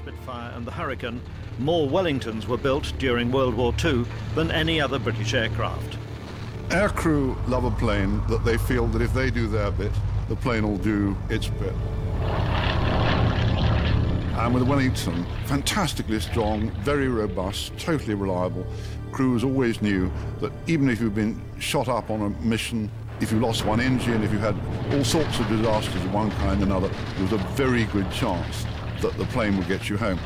Spitfire and the Hurricane, more Wellingtons were built during World War II than any other British aircraft. Aircrew love a plane that they feel that if they do their bit, the plane will do its bit. And with Wellington, fantastically strong, very robust, totally reliable. Crews always knew that even if you've been shot up on a mission, if you lost one engine, if you had all sorts of disasters of one kind or another, there was a very good chance that the plane would get you home.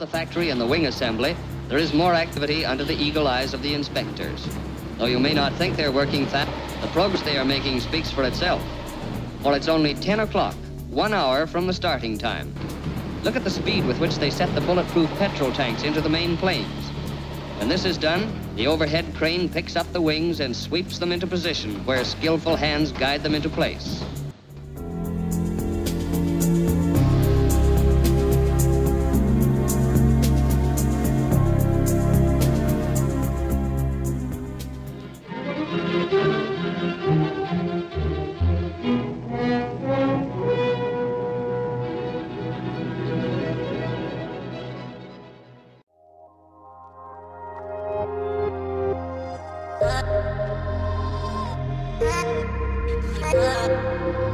The factory and the wing assembly, there is more activity under the eagle eyes of the inspectors. Though you may not think they're working fast, the progress they are making speaks for itself. For it's only 10 o'clock, one hour from the starting time. Look at the speed with which they set the bulletproof petrol tanks into the main planes. When this is done, the overhead crane picks up the wings and sweeps them into position where skillful hands guide them into place. Thank you.